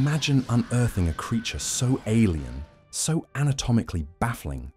Imagine unearthing a creature so alien, so anatomically baffling,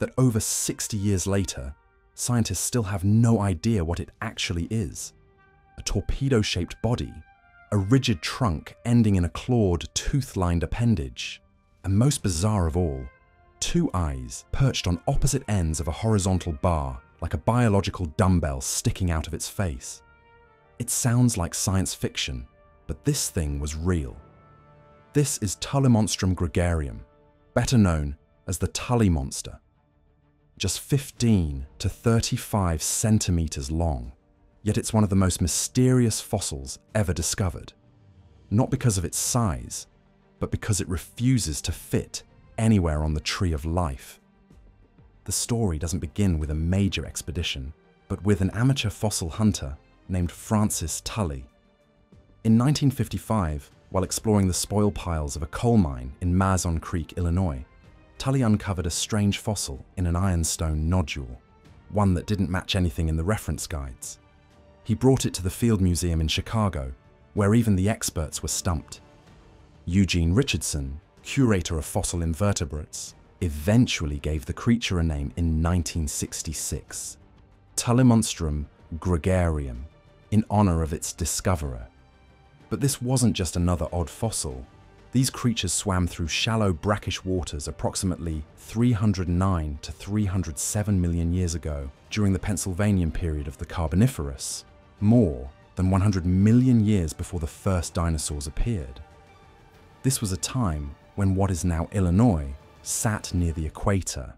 that over 60 years later, scientists still have no idea what it actually is. A torpedo shaped body, a rigid trunk ending in a clawed, tooth lined appendage, and most bizarre of all, two eyes perched on opposite ends of a horizontal bar like a biological dumbbell sticking out of its face. It sounds like science fiction, but this thing was real. This is Tullimonstrum gregarium, better known as the Tully monster. Just 15 to 35 centimeters long, yet it's one of the most mysterious fossils ever discovered. Not because of its size, but because it refuses to fit anywhere on the tree of life. The story doesn't begin with a major expedition, but with an amateur fossil hunter named Francis Tully. In 1955, while exploring the spoil piles of a coal mine in Mazon Creek, Illinois, Tully uncovered a strange fossil in an ironstone nodule, one that didn't match anything in the reference guides. He brought it to the Field Museum in Chicago, where even the experts were stumped. Eugene Richardson, curator of fossil invertebrates, eventually gave the creature a name in 1966, Tullimonstrum gregarium, in honor of its discoverer. But this wasn't just another odd fossil. These creatures swam through shallow brackish waters approximately 309 to 307 million years ago during the Pennsylvanian period of the Carboniferous, more than 100 million years before the first dinosaurs appeared. This was a time when what is now Illinois sat near the equator,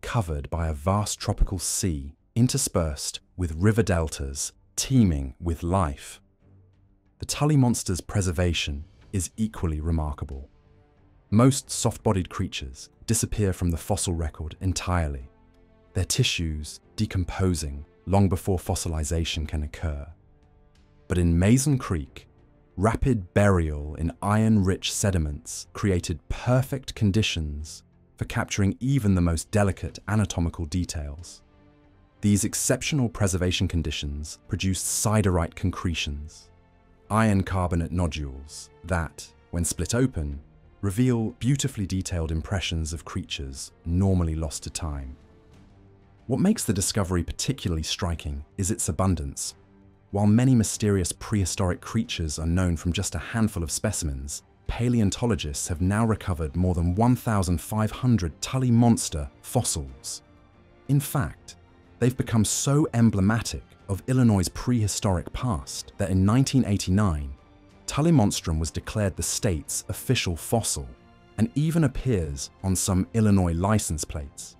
covered by a vast tropical sea interspersed with river deltas teeming with life. The Tully monster's preservation is equally remarkable. Most soft bodied creatures disappear from the fossil record entirely, their tissues decomposing long before fossilization can occur. But in Mazon Creek, rapid burial in iron rich sediments created perfect conditions for capturing even the most delicate anatomical details. These exceptional preservation conditions produced siderite concretions, iron carbonate nodules that, when split open, reveal beautifully detailed impressions of creatures normally lost to time. What makes the discovery particularly striking is its abundance. While many mysterious prehistoric creatures are known from just a handful of specimens, paleontologists have now recovered more than 1,500 Tully monster fossils. In fact, they've become so emblematic of Illinois' prehistoric past that in 1989, Tullimonstrum was declared the state's official fossil and even appears on some Illinois license plates.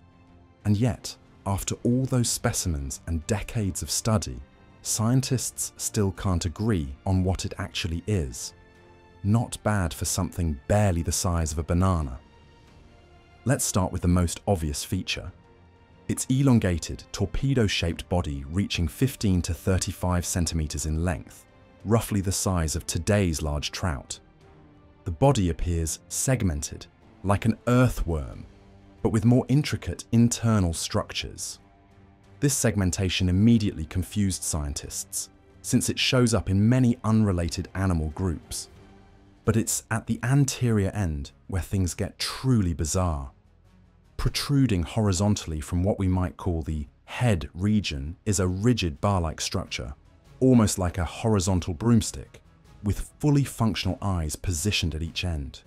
And yet, after all those specimens and decades of study, scientists still can't agree on what it actually is. Not bad for something barely the size of a banana. Let's start with the most obvious feature. Its elongated, torpedo-shaped body reaching 15 to 35 centimeters in length, roughly the size of today's large trout. The body appears segmented, like an earthworm, but with more intricate internal structures. This segmentation immediately confused scientists, since it shows up in many unrelated animal groups. But it's at the anterior end where things get truly bizarre. Protruding horizontally from what we might call the head region is a rigid bar-like structure, almost like a horizontal broomstick, with fully functional eyes positioned at each end.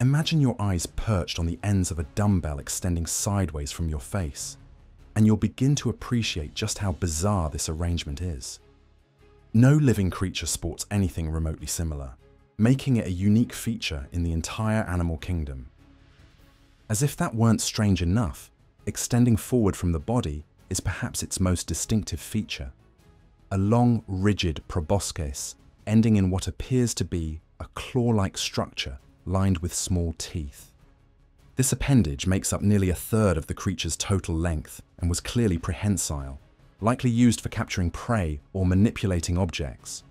Imagine your eyes perched on the ends of a dumbbell extending sideways from your face, and you'll begin to appreciate just how bizarre this arrangement is. No living creature sports anything remotely similar, making it a unique feature in the entire animal kingdom. As if that weren't strange enough, extending forward from the body is perhaps its most distinctive feature. A long, rigid proboscis ending in what appears to be a claw-like structure lined with small teeth. This appendage makes up nearly a third of the creature's total length and was clearly prehensile, likely used for capturing prey or manipulating objects.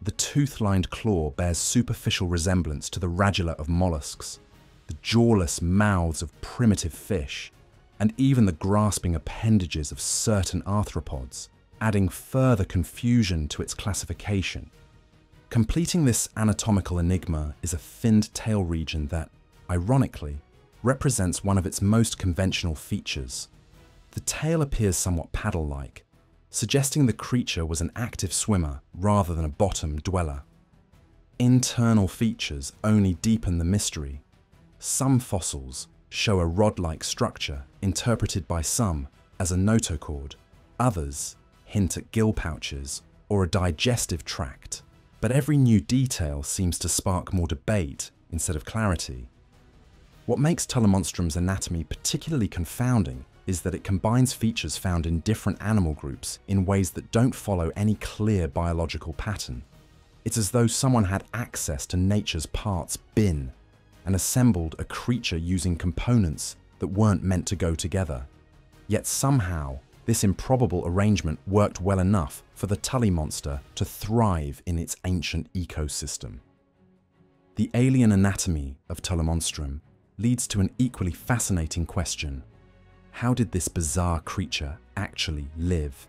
The tooth-lined claw bears superficial resemblance to the radula of mollusks, the jawless mouths of primitive fish, and even the grasping appendages of certain arthropods, adding further confusion to its classification. Completing this anatomical enigma is a finned tail region that, ironically, represents one of its most conventional features. The tail appears somewhat paddle-like, suggesting the creature was an active swimmer rather than a bottom dweller. Internal features only deepen the mystery. Some fossils show a rod-like structure interpreted by some as a notochord, others hint at gill pouches or a digestive tract. But every new detail seems to spark more debate instead of clarity. What makes Tullimonstrum's anatomy particularly confounding is that it combines features found in different animal groups in ways that don't follow any clear biological pattern. It's as though someone had access to nature's parts bin and assembled a creature using components that weren't meant to go together. Yet somehow, this improbable arrangement worked well enough for the Tully monster to thrive in its ancient ecosystem. The alien anatomy of Tullimonstrum leads to an equally fascinating question how did this bizarre creature actually live?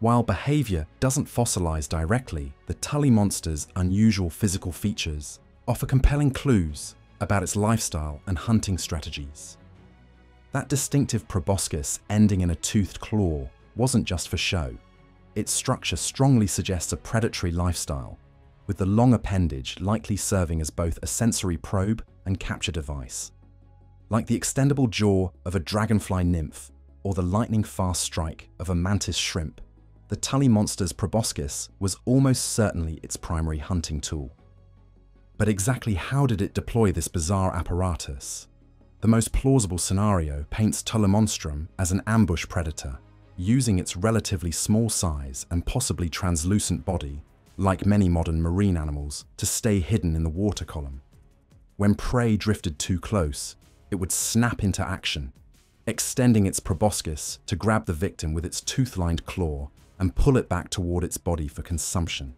While behaviour doesn't fossilise directly, the Tully monster's unusual physical features offer compelling clues about its lifestyle and hunting strategies. That distinctive proboscis ending in a toothed claw wasn't just for show. Its structure strongly suggests a predatory lifestyle, with the long appendage likely serving as both a sensory probe and capture device like the extendable jaw of a dragonfly nymph or the lightning-fast strike of a mantis shrimp, the Tully monster's proboscis was almost certainly its primary hunting tool. But exactly how did it deploy this bizarre apparatus? The most plausible scenario paints Tullimonstrum as an ambush predator, using its relatively small size and possibly translucent body, like many modern marine animals, to stay hidden in the water column. When prey drifted too close, it would snap into action, extending its proboscis to grab the victim with its tooth-lined claw and pull it back toward its body for consumption.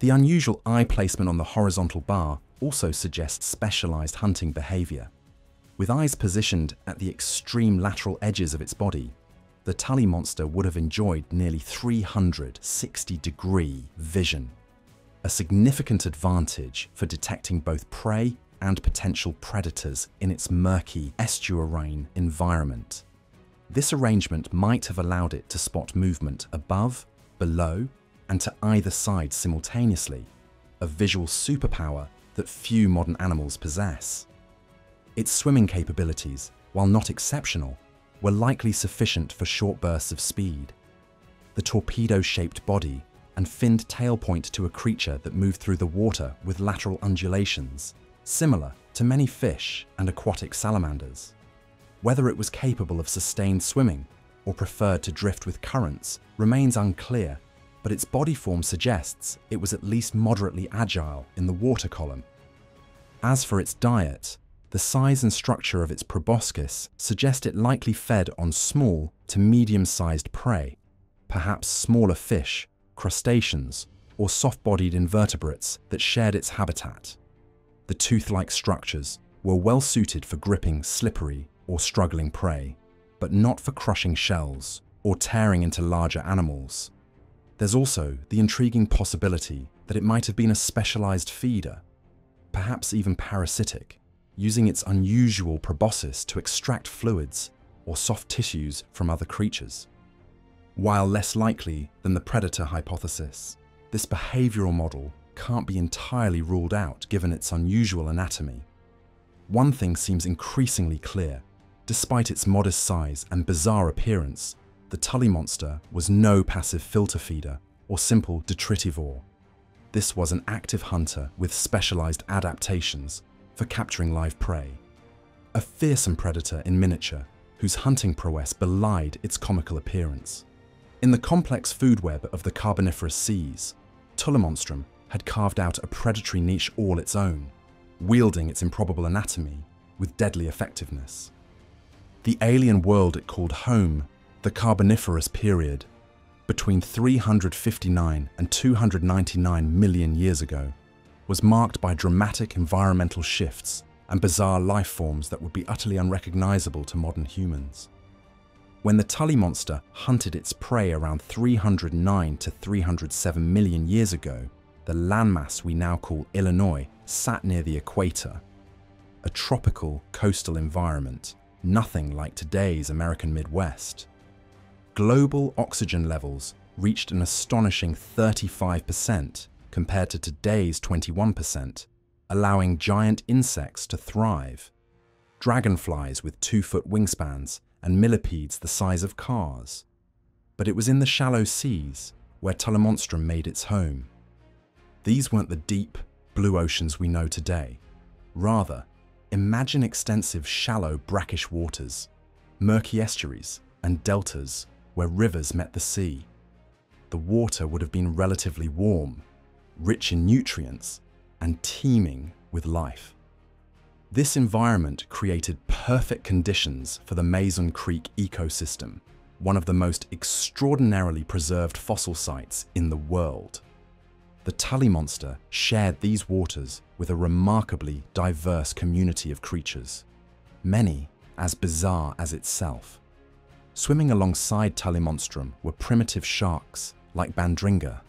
The unusual eye placement on the horizontal bar also suggests specialized hunting behavior. With eyes positioned at the extreme lateral edges of its body, the Tully monster would have enjoyed nearly 360 degree vision, a significant advantage for detecting both prey and potential predators in its murky estuarine environment. This arrangement might have allowed it to spot movement above, below, and to either side simultaneously, a visual superpower that few modern animals possess. Its swimming capabilities, while not exceptional, were likely sufficient for short bursts of speed. The torpedo-shaped body and finned tail point to a creature that moved through the water with lateral undulations, similar to many fish and aquatic salamanders. Whether it was capable of sustained swimming or preferred to drift with currents remains unclear, but its body form suggests it was at least moderately agile in the water column. As for its diet, the size and structure of its proboscis suggest it likely fed on small to medium-sized prey, perhaps smaller fish, crustaceans, or soft-bodied invertebrates that shared its habitat the tooth-like structures were well suited for gripping slippery or struggling prey, but not for crushing shells or tearing into larger animals. There's also the intriguing possibility that it might have been a specialized feeder, perhaps even parasitic, using its unusual proboscis to extract fluids or soft tissues from other creatures. While less likely than the predator hypothesis, this behavioral model can't be entirely ruled out given its unusual anatomy. One thing seems increasingly clear. Despite its modest size and bizarre appearance, the Tully monster was no passive filter feeder or simple detritivore. This was an active hunter with specialized adaptations for capturing live prey. A fearsome predator in miniature whose hunting prowess belied its comical appearance. In the complex food web of the Carboniferous seas, Tullimonstrum had carved out a predatory niche all its own, wielding its improbable anatomy with deadly effectiveness. The alien world it called home, the Carboniferous period, between 359 and 299 million years ago, was marked by dramatic environmental shifts and bizarre life forms that would be utterly unrecognizable to modern humans. When the Tully monster hunted its prey around 309 to 307 million years ago, the landmass we now call Illinois sat near the equator, a tropical coastal environment, nothing like today's American Midwest. Global oxygen levels reached an astonishing 35% compared to today's 21%, allowing giant insects to thrive. Dragonflies with two foot wingspans and millipedes the size of cars. But it was in the shallow seas where Tullimonstrum made its home. These weren't the deep, blue oceans we know today. Rather, imagine extensive, shallow, brackish waters, murky estuaries, and deltas where rivers met the sea. The water would have been relatively warm, rich in nutrients, and teeming with life. This environment created perfect conditions for the Mazon Creek ecosystem, one of the most extraordinarily preserved fossil sites in the world. The Tully monster shared these waters with a remarkably diverse community of creatures, many as bizarre as itself. Swimming alongside Tullimonstrum were primitive sharks like Bandringa,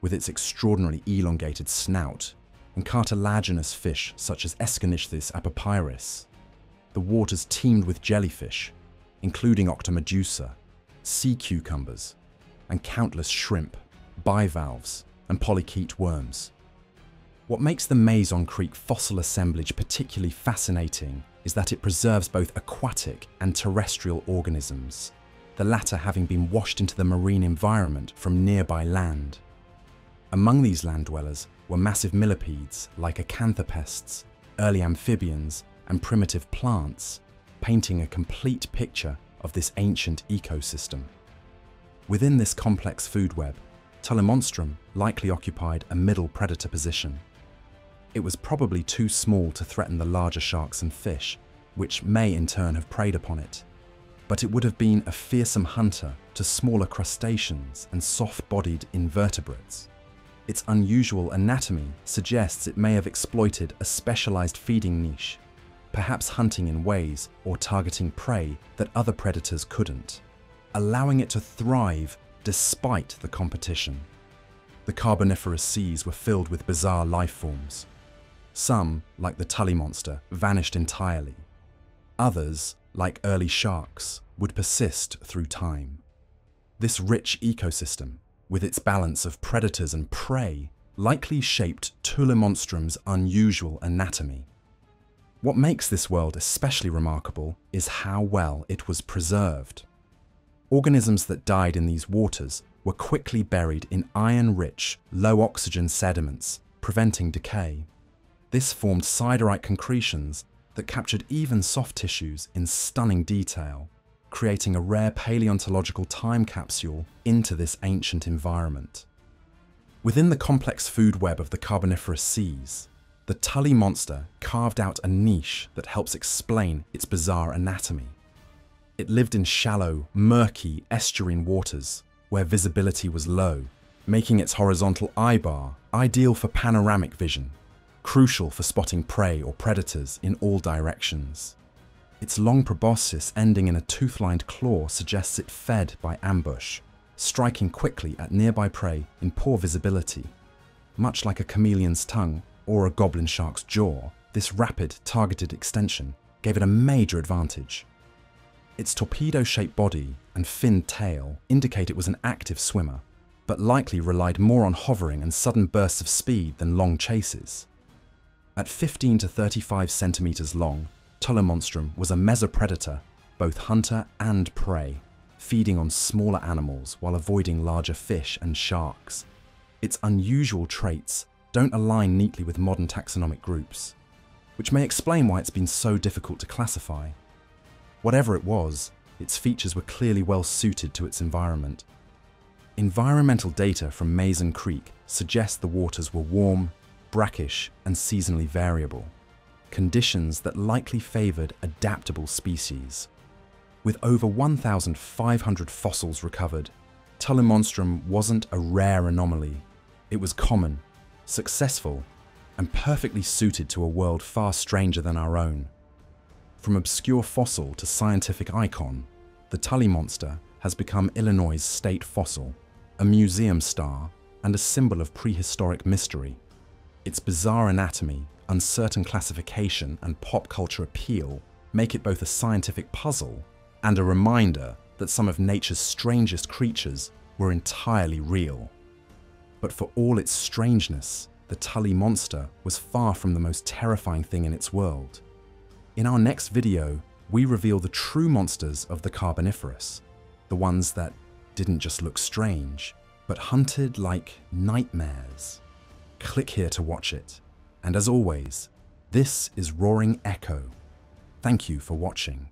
with its extraordinarily elongated snout, and cartilaginous fish such as Esconichthys apopyris. The waters teemed with jellyfish, including Octomedusa, sea cucumbers, and countless shrimp, bivalves, and polychaete worms. What makes the Mazon Creek fossil assemblage particularly fascinating is that it preserves both aquatic and terrestrial organisms, the latter having been washed into the marine environment from nearby land. Among these land dwellers were massive millipedes like Acantherpestes, early amphibians, and primitive plants, painting a complete picture of this ancient ecosystem. Within this complex food web, Tullimonstrum likely occupied a middle predator position. It was probably too small to threaten the larger sharks and fish, which may in turn have preyed upon it. But it would have been a fearsome hunter to smaller crustaceans and soft-bodied invertebrates. Its unusual anatomy suggests it may have exploited a specialized feeding niche, perhaps hunting in ways or targeting prey that other predators couldn't, allowing it to thrive despite the competition. The Carboniferous seas were filled with bizarre life forms. Some, like the Tully monster, vanished entirely. Others, like early sharks, would persist through time. This rich ecosystem, with its balance of predators and prey, likely shaped Tullimonstrum's unusual anatomy. What makes this world especially remarkable is how well it was preserved. Organisms that died in these waters were quickly buried in iron-rich, low-oxygen sediments, preventing decay. This formed siderite concretions that captured even soft tissues in stunning detail, creating a rare paleontological time capsule into this ancient environment. Within the complex food web of the Carboniferous seas, the Tully monster carved out a niche that helps explain its bizarre anatomy. It lived in shallow, murky, estuarine waters where visibility was low, making its horizontal eye bar ideal for panoramic vision, crucial for spotting prey or predators in all directions. Its long proboscis ending in a tooth-lined claw suggests it fed by ambush, striking quickly at nearby prey in poor visibility. Much like a chameleon's tongue or a goblin shark's jaw, this rapid, targeted extension gave it a major advantage. Its torpedo-shaped body and finned tail indicate it was an active swimmer, but likely relied more on hovering and sudden bursts of speed than long chases. At 15 to 35 centimeters long, Tullimonstrum was a mesopredator, both hunter and prey, feeding on smaller animals while avoiding larger fish and sharks. Its unusual traits don't align neatly with modern taxonomic groups, which may explain why it's been so difficult to classify. Whatever it was, its features were clearly well suited to its environment. Environmental data from Mazon Creek suggest the waters were warm, brackish, and seasonally variable, conditions that likely favoured adaptable species. With over 1,500 fossils recovered, Tullimonstrum wasn't a rare anomaly. It was common, successful, and perfectly suited to a world far stranger than our own. From obscure fossil to scientific icon, the Tully monster has become Illinois' state fossil, a museum star, and a symbol of prehistoric mystery. Its bizarre anatomy, uncertain classification, and pop culture appeal make it both a scientific puzzle and a reminder that some of nature's strangest creatures were entirely real. But for all its strangeness, the Tully monster was far from the most terrifying thing in its world. In our next video, we reveal the true monsters of the Carboniferous, the ones that didn't just look strange, but hunted like nightmares. Click here to watch it. And as always, this is Roaring Echo. Thank you for watching.